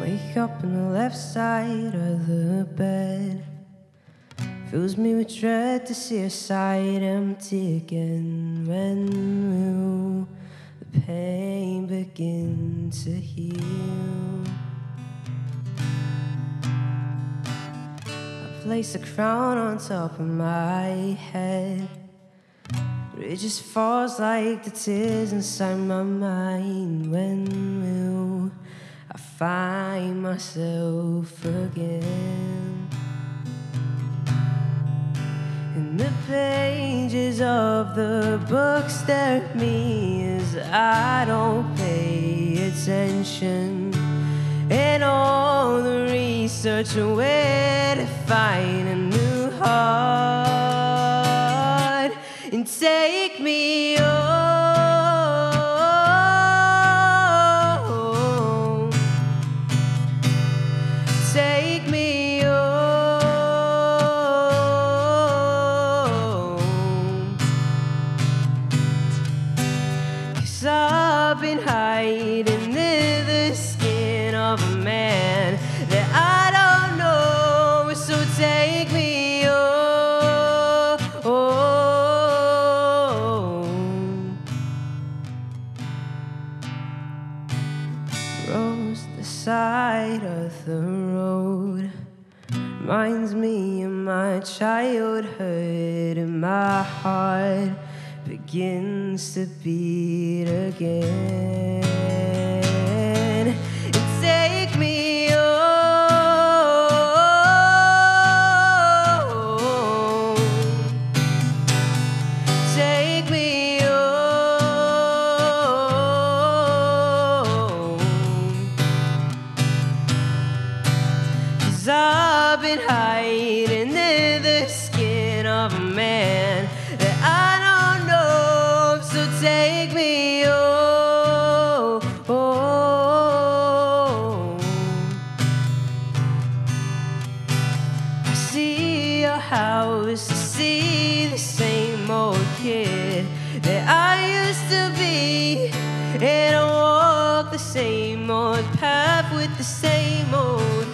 Wake up on the left side of the bed. Fills me with dread to see a side empty again. When will the pain begin to heal? I place a crown on top of my head. It just falls like the tears inside my mind. When will I find myself again? And the pages of the book stare at me as I don't pay attention. And all the research on where to find a new heart and take me home. Take me home. Cause I've been hiding side of the road reminds me of my childhood, and my heart begins to beat again. Cause I've been hiding in the skin of a man that I don't know. So take me home. I see your house, I see the same old kid that I used to be. And I walk the same old path with the same old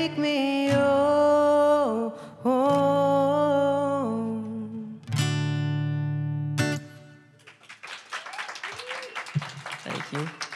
Take me home. Thank you.